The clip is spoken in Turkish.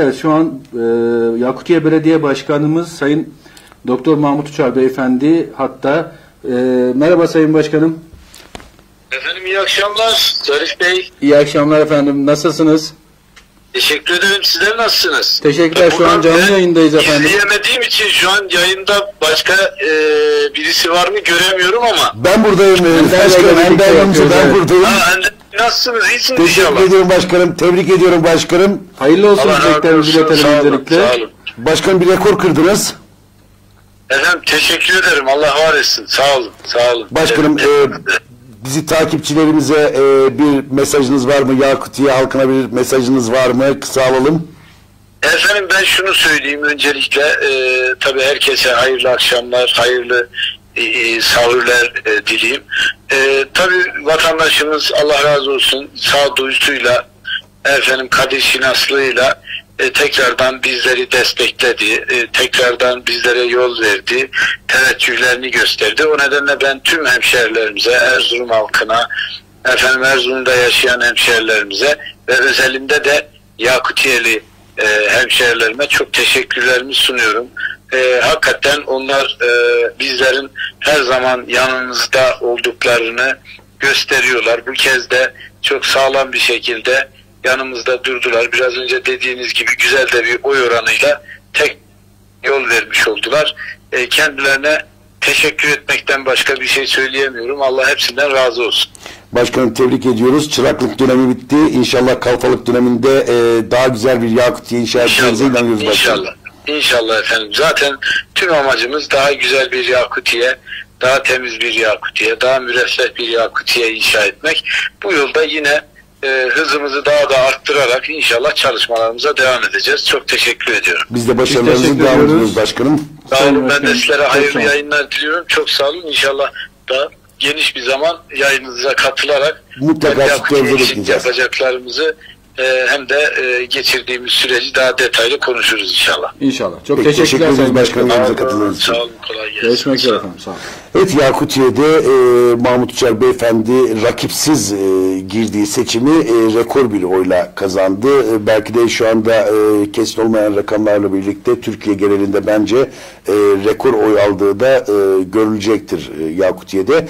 Evet, şu an e, Yakutiye Belediye Başkanımız Sayın Doktor Mahmut Uçar Beyefendi hatta e, merhaba Sayın Başkanım. Efendim iyi akşamlar Zarif Bey. İyi akşamlar efendim. Nasılsınız? Teşekkür ederim. Sizler nasılsınız? Teşekkürler. Şu an canlı ben yayındayız efendim. İzleyemediğim için şu an yayında başka e, birisi var mı göremiyorum ama. Ben buradayım. Başkanım Bey'le Ender birlikte Yonca ben yapıyoruz, buradayım. Ha, nasılsınız? İyisiniz Teşekkür inşallah. ediyorum başkanım. Tebrik ediyorum başkanım. Hayırlı olsun Allah razı dileklerimizi olsun. iletelim Sağ olun, öncelikle. sağ olun. Başkanım bir rekor kırdınız. Efendim teşekkür ederim. Allah var etsin. Sağ olun. Sağ olun. Başkanım e, bizi takipçilerimize e, bir mesajınız var mı? Yakutiye halkına bir mesajınız var mı? Kısa alalım. Efendim ben şunu söyleyeyim öncelikle e, tabii herkese hayırlı akşamlar, hayırlı e, e, sahurlar e, dileyim. E, tabii vatandaşımız Allah razı olsun sağduyusuyla efendim kadir şinaslığıyla e, tekrardan bizleri destekledi, e, tekrardan bizlere yol verdi, teveccühlerini gösterdi. O nedenle ben tüm hemşehrilerimize, Erzurum halkına, efendim Erzurum'da yaşayan hemşehrilerimize ve özelinde de Yakutiyeli e, hemşehrilerime çok teşekkürlerimi sunuyorum. E, hakikaten onlar e, bizlerin her zaman yanımızda olduklarını gösteriyorlar. Bu kez de çok sağlam bir şekilde yanımızda durdular. Biraz önce dediğiniz gibi güzel de bir oy oranıyla tek yol vermiş oldular. E, kendilerine teşekkür etmekten başka bir şey söyleyemiyorum. Allah hepsinden razı olsun. Başkanım tebrik ediyoruz. Çıraklık dönemi bitti. İnşallah kalfalık döneminde e, daha güzel bir Yakutiye inşa edeceğinize inanıyoruz başkanım. İnşallah. İnşallah efendim. Zaten tüm amacımız daha güzel bir Yakutiye, daha temiz bir Yakutiye, daha müreffeh bir Yakutiye inşa etmek. Bu yolda yine e, hızımızı daha da arttırarak inşallah çalışmalarımıza devam edeceğiz. Çok teşekkür ediyorum. Biz de başarılarınızı devam ediyoruz. başkanım. Sağ olun. Ben de sizlere hayırlı yayınlar diliyorum. Çok sağ olun. İnşallah da geniş bir zaman yayınınıza katılarak Mutlaka yapacaklarımızı e, hem de e, geçirdiğimiz süreci daha detaylı konuşuruz inşallah. İnşallah. Çok Peki, teşekkürler teşekkür ederiz Sayın Başkanım. başkanım. Katıldığınız için. Sağ olun. Kolay gelsin. Görüşmek üzere efendim. Sağ olun. Evet Yakutiye'de e, Mahmut Uçar Beyefendi rakipsiz e, girdiği seçimi e, rekor bir oyla kazandı. E, belki de şu anda e, kesin olmayan rakamlarla birlikte Türkiye genelinde bence e, rekor oy aldığı da e, görülecektir e, Yakutiye'de.